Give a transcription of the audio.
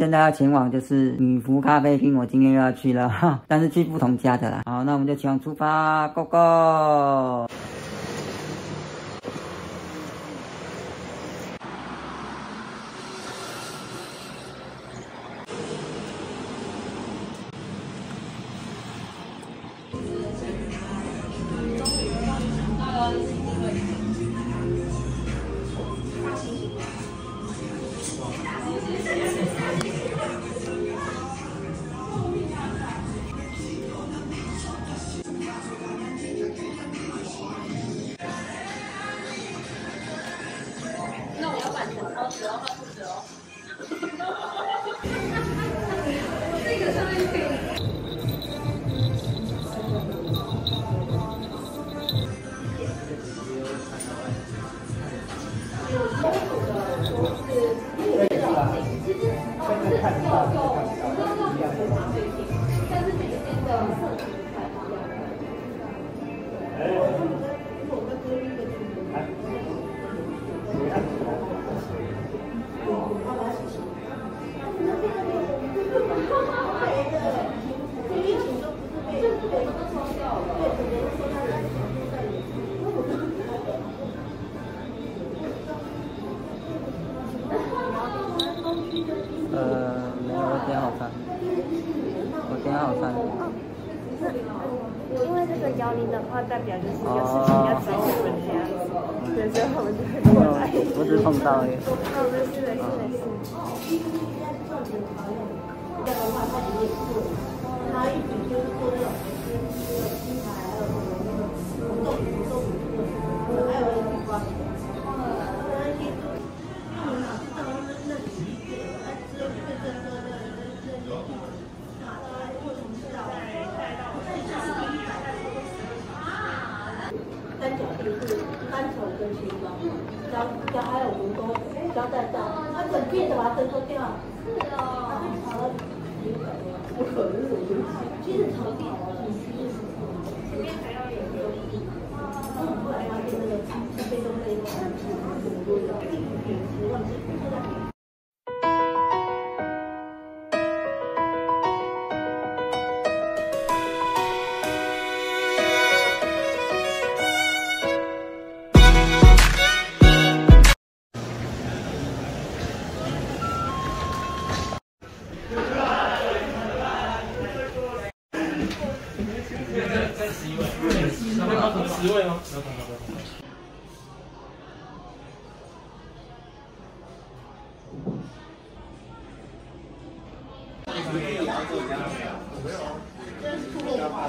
现在要前往就是女仆咖啡厅，我今天又要去了，但是去不同家的啦。好，那我们就前往出发，Go Go！这。但是每一边的。呃，没有，我点好看，我点好餐。因为这个摇铃的话，代表就是有事情要找我们这样子，对，所以我们就会过来。我只是碰到而已。哦，没事没事没事。他三角形是三重跟形状，胶胶还有蜈蚣胶带罩，它整片的把它伸缩掉。是哦。它会朝不可能是东西，其实草地很虚实。这边还要有一个地。嗯，后来发现那个这边都是一个很很很多的十位吗？没有。